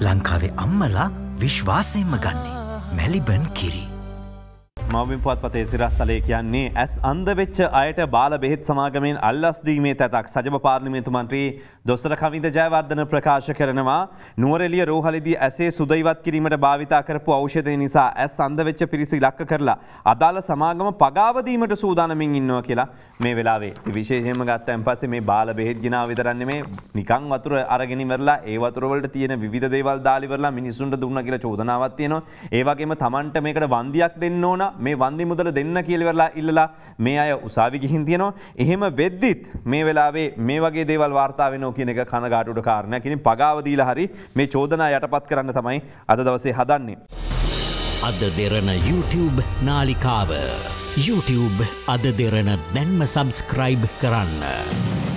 ලංකාවේ අම්මලා විශ්වාසයෙන්ම ගන්නේ. මැලිබන් කිරි. මවින් පුවත් පතේ සිරස්තලේ කියන්නේ ඇස් අන්ද වෙච්ච අයට බාල බෙහෙත් සමාගමෙන් අල්ලස්දීමේ තැතක්. සජම පාර්ලිමේතුමන්ත්‍රී දොස්තර කවිද ජයවර්ධන ප්‍රකාශ කරනවා. නුවරෙලිය රෝහලදී ඇසේ සුදයිවත් කිරීමට භාවිතා කරපු ඖෂධය නිසා ඇස් අන්ද වෙච්ච පිරිසි ලක්ක කරලා අදාළ සමාගම පගාවදීමට සූදානමින් ඉන්නවා කියලා මේ වෙලාවේ. විශේෂයෙන්ම ගත්තයින් පස්සේ මේ බාල බෙහෙත් ගෙනාව විතරන්නේ මේ නිකන් වතුර අරගෙන ඉවරලා ඒ වතුර වලට තියෙන විවිධ දේවල් දාලා ඉවරලා මිනිස්සුන්ට දුන්නා කියලා චෝදනාවක් තියෙනවා. ඒ වගේම Tamanට මේකට වන්දියක් දෙන්න ඕන. මේ වන්දි මුදල දෙන්න කියලවෙරලා ඉල්ලලා මේ අය උසාවි ගිහින් තියෙනවා එහෙම වෙද්දිත් මේ වෙලාවේ මේ වගේ දේවල් වාර්තා වෙනවා කියන එක කනගාටුවට කාරණයක්. ඉතින් පගාව දීලා හරි මේ චෝදනා යටපත් කරන්න තමයි අද දවසේ හදන්නේ. අද දෙරන YouTube නාලිකාව YouTube අද දෙරන දැන්ම සබස්ක්‍රයිබ් කරන්න.